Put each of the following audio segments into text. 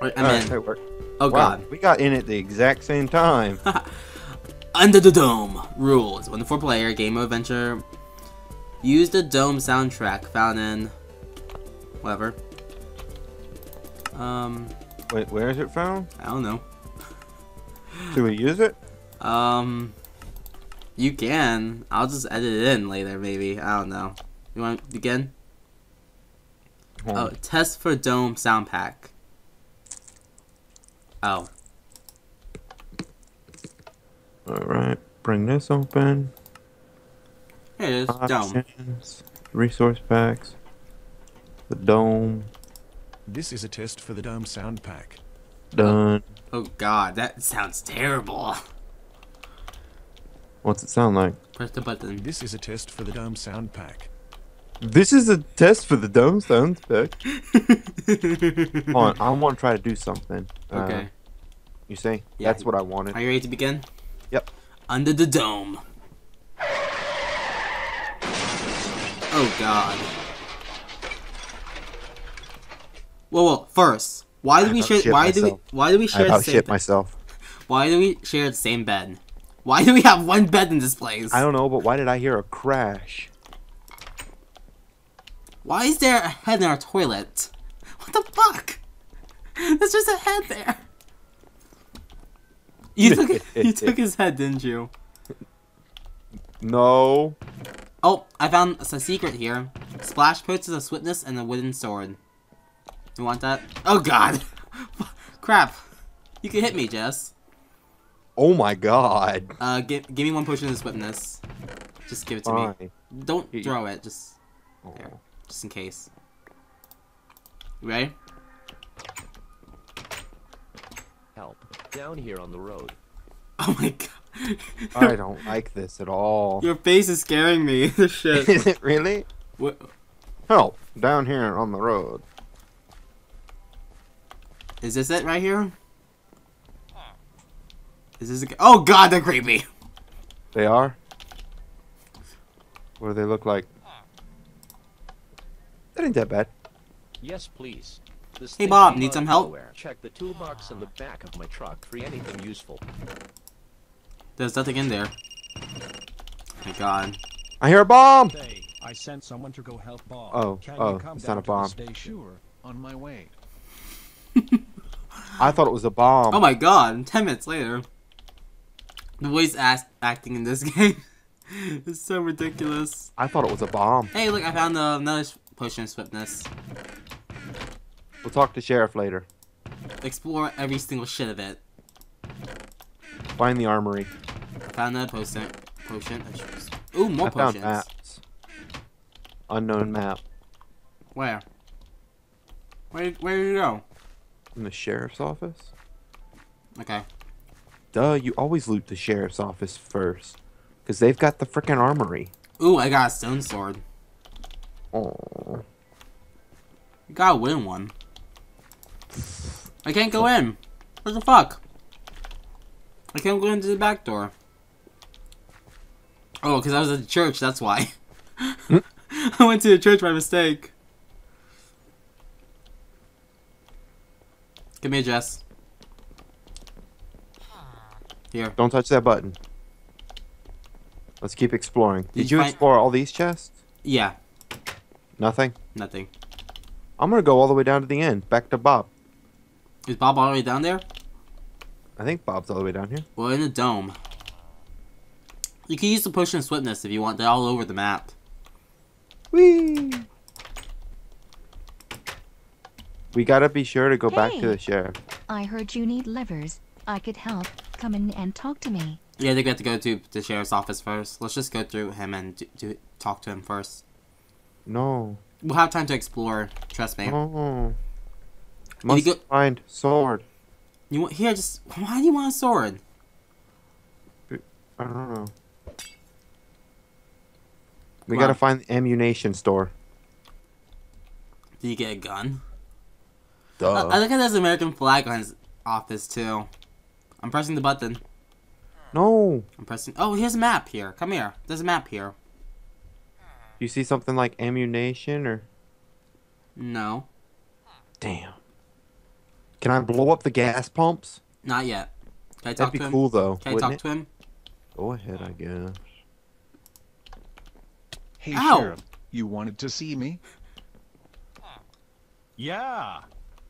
I'm Alright, in. that worked. Oh Wow, god. we got in at the exact same time. Under the Dome rules. One to four player game of adventure. Use the Dome soundtrack found in whatever. Um, Wait, where is it found? I don't know. Should we use it? Um, you can. I'll just edit it in later, maybe. I don't know. You want to begin? Oh, test for Dome sound pack. Oh, Alright, bring this open. here it is. Dome. Options, resource packs, the dome, This is a test for the Dome sound pack. done. Oh, oh god, that sounds terrible. What's it sound like? Press the button. This is a test for the Dome sound pack. This is a test for the dome sound pack. Hold on, I want to try to do something. Uh, Okay. you see? Yeah. That's what I wanted. Are you ready to begin? Yep. Under the dome. Oh god. Whoa, whoa! First, why do we share? Why do we? Why do we I share the same? shit myself. Why do we share the same bed? Why do we have one bed in this place? I don't know, but why did I hear a crash? Why is there a head in our toilet? What the fuck? There's just a head there. You took you took his head, didn't you? No. Oh, I found a secret here. Splash potion of swiftness and a wooden sword. You want that? Oh god! Crap! You can hit me, Jess. Oh my god. Uh, give, give me one potion of swiftness. Just give it to me. Don't throw it, just Oh. there, just in case. You ready? Help. Down here on the road. Oh my god. I don't like this at all. Your face is scaring me. This shit. Is it really? What? Help! Down here on the road. Is this it right here? Is this a... Oh god, they're creepy! They are? What do they look like? That ain't that bad. Yes, please. This Hey, Bob, need some help? nowhere. Check the toolbox in the back of my truck for anything useful. There's nothing in there. my god. I hear a bomb! Hey, I sent someone to go help Bob. Oh, Can oh, it's not a bomb. Sure, on my way. I thought it was a bomb. Oh my god, 10 minutes later. The voice act acting in this game is so ridiculous. I thought it was a bomb. Hey, look, I found uh, another potion of swiftness. We'll talk to Sheriff later. Explore every single shit of it. Find the armory. Found another potion. Potion. Ooh, more I found potions. maps. Unknown map. Where? Where, where did you go? In the sheriff's office? Okay. Duh, you always loot the sheriff's office first. Because they've got the frickin' armory. Ooh, I got a stone sword. Oh. You got a wooden one. I can't go in. What the fuck? I can't go into the back door. Oh, because I was at the church, that's why. Hmm? I went to the church by mistake. Give me a Jess. Here. Don't touch that button. Let's keep exploring. Did, Did you you explore all these chests? Yeah, Nothing? nothing. I'm gonna go all the way down to the end. Back to Bob. Is Bob all the way down there? I think Bob's all the way down here. Well, in the dome. You can use the potion of swiftness if you want. They're all over the map. Whee! We gotta be sure to go back to the sheriff. I heard you need levers. I could help. Come in and talk to me. Yeah, they got to go to the sheriff's office first. Let's just go through him and do, do talk to him first. No. We'll have time to explore. Trust me. Oh. Must go- find sword. You want here? Just why do you want a sword? I don't know. We Come gotta on. find the ammunition store. Do you get a gun? Duh. I, I think there's an American flag on his office too. I'm pressing the button. no. I'm pressing. Oh, here's a map here. Come here. There's a map here. You see something like ammunition or No. damn. Can I blow up the gas pumps? Not yet. Can I talk That'd be to him? cool though. Can I talk it? to him? Go ahead, I guess. Hey, Ow. Sheriff, you wanted to see me? Yeah.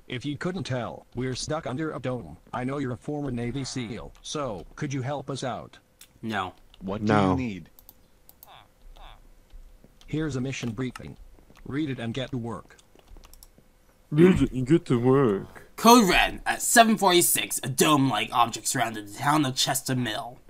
If you couldn't tell, we're stuck under a dome. I know you're a former Navy SEAL, so could you help us out? No. What do No. you need? Here's a mission briefing. Read it and get to work. Music, you get to work. Code Red, at 746, a dome-like object surrounded the town of Chester Mill.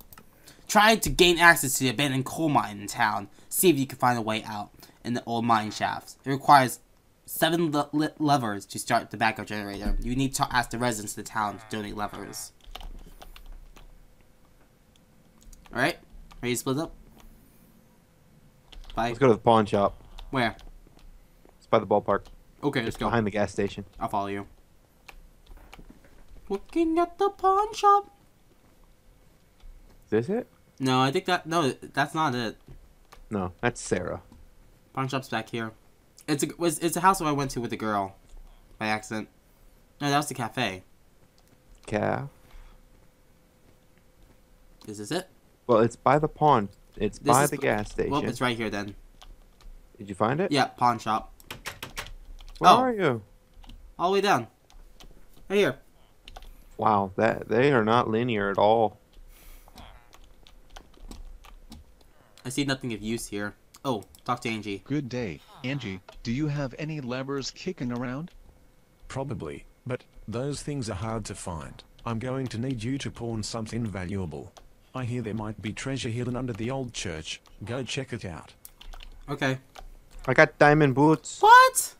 Try to gain access to the abandoned coal mine in town. See if you can find a way out in the old mine shafts. It requires seven le- le- levers to start the backup generator. You need to ask the residents of the town to donate levers. Alright, ready to split up? Bye. Let's go to the pawn shop. Where? It's by the ballpark. Okay, let's go. Behind the gas station. I'll follow you. Looking at the pawn shop. Is this it? No, I think that no, that's not it. No, that's Sarah. Pawn shop's back here. It's a was it's a house I went to with a girl, by accident. No, that was the cafe. Calf. Is this it? Well, it's by the pawn. It's This by the gas station. Well, it's right here then. Did you find it? Yeah, pawn shop. Where Oh. are you? All the way down. Right here. Wow, that they are not linear at all. I see nothing of use here. Oh, talk to Angie. Good day, Angie. Do you have any levers kicking around? Probably, but those things are hard to find. I'm going to need you to pawn something valuable. I hear there might be treasure hidden under the old church. Go check it out. Okay. I got diamond boots. What?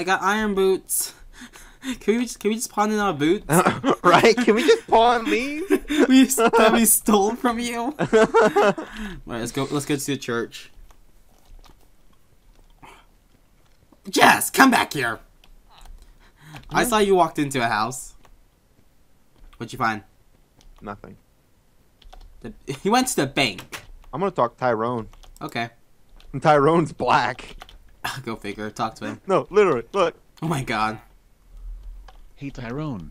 I got iron boots. Can we just can we just pawn in our boots? right? Can we just pawn these? we that we stole from you. Alright, let's go. Let's go to the church. Jess, come back here. I saw you walked into a house. What'd you find? Nothing. The, he went to the bank. I'm gonna talk Tyrone. Okay, And Tyrone's black. go figure. Talk to him. No, literally. Look. Oh my god. Hey, Tyrone.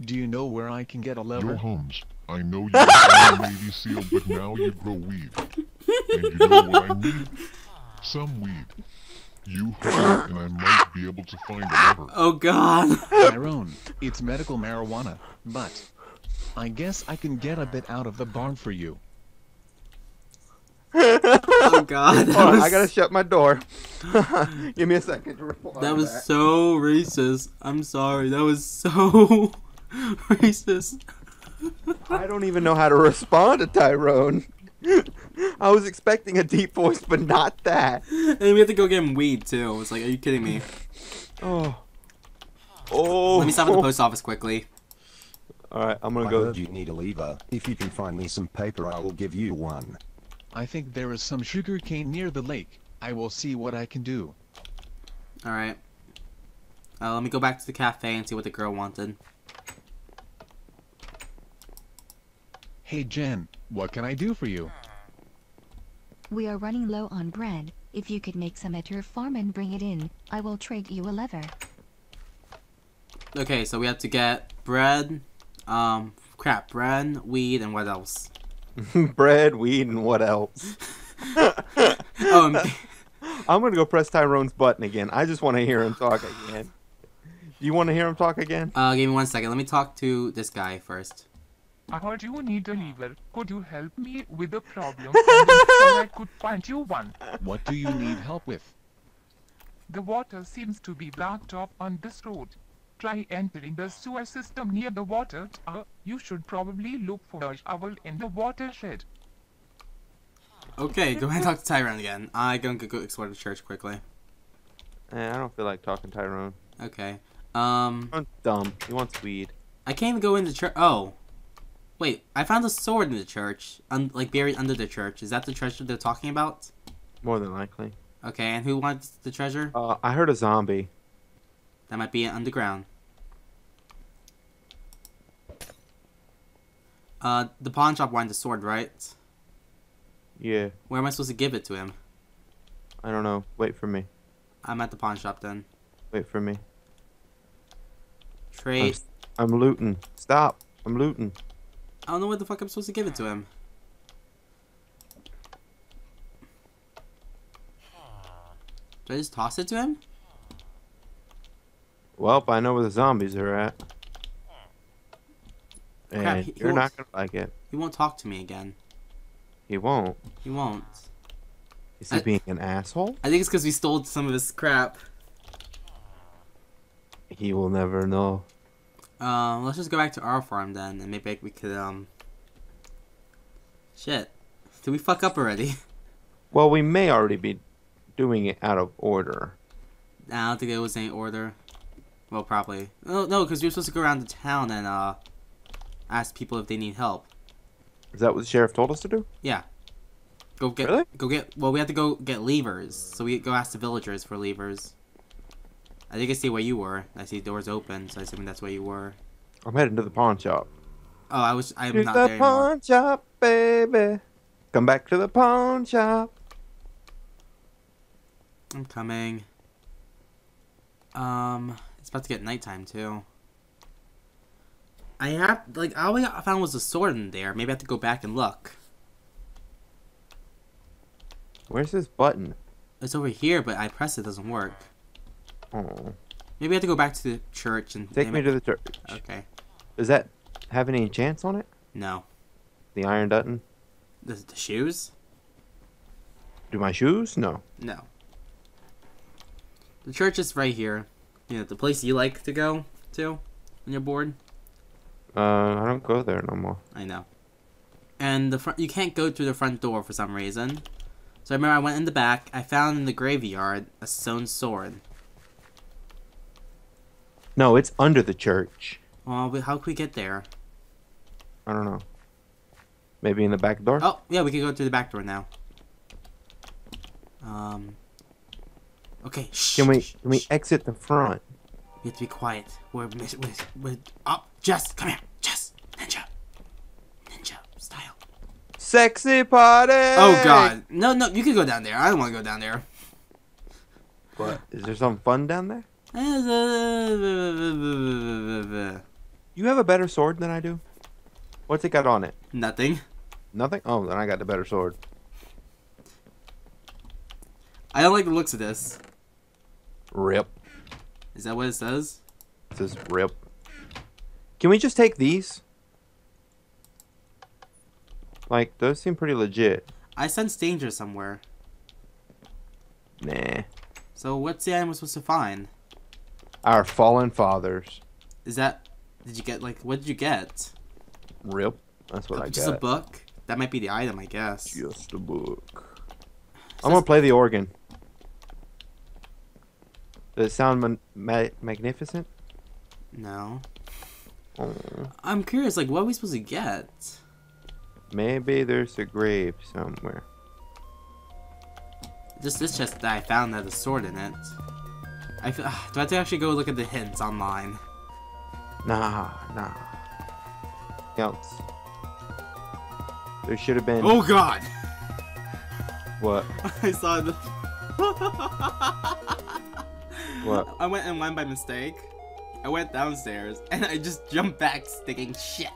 Do you know where I can get a Yo, lever? Holmes, I know you're a Navy SEAL, but now you grow weed. And you know what I need? Some weed. You hold and I might be able to find a lever. Oh god. Tyrone, it's medical marijuana, but I guess I can get a bit out of the barn for you. Oh god. That Hold on, was, I gotta shut my door. Give me a second to reply. that was back. so racist. I'm sorry. That was so racist. I don't even know how to respond to Tyrone. I was expecting a deep voice, but not that. And we have to go get him weed too. It's like, are you kidding me? Oh. Oh. Let me oh. stop at the post office quickly. All right, I'm gonna I go. heard you need a lever. If you can find me some paper, I will give you one. I think there is some sugar cane near the lake. I will see what I can do. All right. Uh, let me go back to the cafe and see what the girl wanted. Hey, Jen, what can I do for you? We are running low on bread. If you could make some at your farm and bring it in, I will trade you a lever. Okay, so we have to get bread, um, crap, bread, weed, and what else? Bread, weed, and what else? And, I'm gonna go press Tyrone's button again. I just want to hear him talk again. Do you want to hear him talk again? uh, give me one second. Let me talk to this guy first. I heard you need a lever. Could you help me with the problem? and I could find you one. What do you need help with? The water seems to be blocked off on this road. Try entering the sewer system near the water tower. You should probably look for a shovel in the watershed. Okay, go ahead and talk to Tyrone again. I go and go explore the church quickly. Eh, I don't feel like talking Tyrone. Okay. Um, I'm dumb. He wants weed. I can't even go into church. Oh, wait! I found a sword in the church, un- like buried under the church. Is that the treasure they're talking about? More than likely. Okay, and who wants the treasure? Uh, I heard a zombie. That might be underground. Uh, the pawn shop wanted the sword, right? Yeah, Where am I supposed to give it to him? I don't know. Wait for me. I'm at the pawn shop then. Wait for me. Trace I'm, I'm looting. Stop. I'm looting. I don't know where the fuck I'm supposed to give it to him. Do I just toss it to him? Well, I know where the zombies are at. And Crap, he- he you're won't- gonna like it. He won't talk to me again. He won't. He won't. Is he I- being an asshole? I think it's because we stole some of his crap. He will never know. Um, let's just go back to our farm then, and maybe we could, um... Shit. Did we fuck up already? Well, we may already be doing it out of order. I don't think there was any order. Well, probably. Oh, no, because you're supposed to go around the town and, uh... Ask people if they need help. Is that what the sheriff told us to do? Yeah. Go get... Really? Go get... Well, we have to go get levers. So we go ask the villagers for levers. I think I see where you were. I see doors open, so I assume that's where you were. I'm heading to the pawn shop. Oh, I was... I'm To not the there anymore. pawn shop, baby. Come back to the pawn shop. I'm coming. Um, it's about to get nighttime too. I have like all I found was a sword in there. Maybe I have to go back and look. Where's this button? It's over here, but I press it, doesn't work. Oh, Maybe I have to go back to the church and take me to the church. Okay, Does that have any chance on it? no, The iron button? the, the shoes. Do my shoes? No. No. The church is right here. You know, the place you like to go to when you're bored. Uh, I don't go there no more. I know. And the front, you can't go through the front door for some reason. So I remember I went in the back. I found in the graveyard a stone sword. No, it's under the church. Well, how could we get there? I don't know. Maybe in the back door? Oh, yeah, we can go through the back door now. Um. Okay. Shh, Can we can we exit the front? We have to be quiet. We're we're, we're, we're Jess, come here, Jess, ninja, ninja style. Sexy party. Oh God, no, no, you can go down there. I don't want to go down there. What? Is there something fun down there? You have a better sword than I do. What's it got on it? Nothing. Nothing. Oh, then I got the better sword. I don't like the looks of this. Rip. Is that what it says? It says rip. Can we just take these? Like those seem pretty legit. I sense danger somewhere. Nah. So what's the item we're supposed to find? Our fallen fathers. Is that? Did you get like? What did you get? Rip. That's what I Just got. Just a book. That might be the item, I guess. Just a book. I'm gonna play the organ. Does it sound man- ma- magnificent? No. Oh, I'm curious. Like, what are we supposed to get? maybe there's a grave somewhere. Just this chest that I found had a sword in it. I feel, ah, do I have to actually go look at the hints online? Nah, nah. Else. There should have been. Oh God! What? I saw the. What? I went in line by mistake. I went downstairs and I just jumped back, thinking, "Shit,